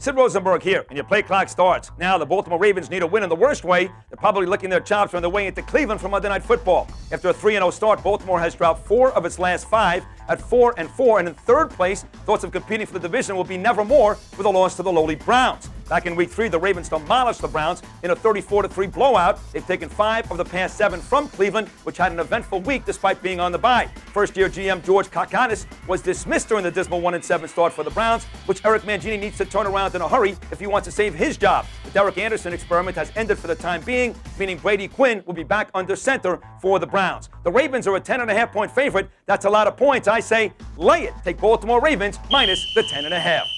Sid Rosenberg here, and your play clock starts. Now, the Baltimore Ravens need a win in the worst way. They're probably licking their chops on their way into Cleveland for Monday Night Football. After a 3 0 start, Baltimore has dropped four of its last five at 4 and 4, and in third place, thoughts of competing for the division will be never more with a loss to the lowly Browns. Back in week three, the Ravens demolished the Browns in a 34 3 blowout. They've taken five of the past seven from Cleveland, which had an eventful week despite being on the bye. First year GM George Kokinis was dismissed during the dismal 1 7 start for the Browns, which Eric Mangini needs to turn around in a hurry if he wants to save his job. The Derek Anderson experiment has ended for the time being, meaning Brady Quinn will be back under center for the Browns. The Ravens are a 10.5 point favorite. That's a lot of points. I say lay it. Take Baltimore Ravens minus the 10.5.